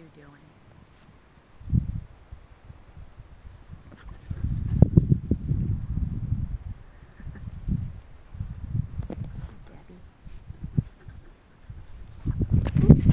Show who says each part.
Speaker 1: you're doing. Debbie. Oops.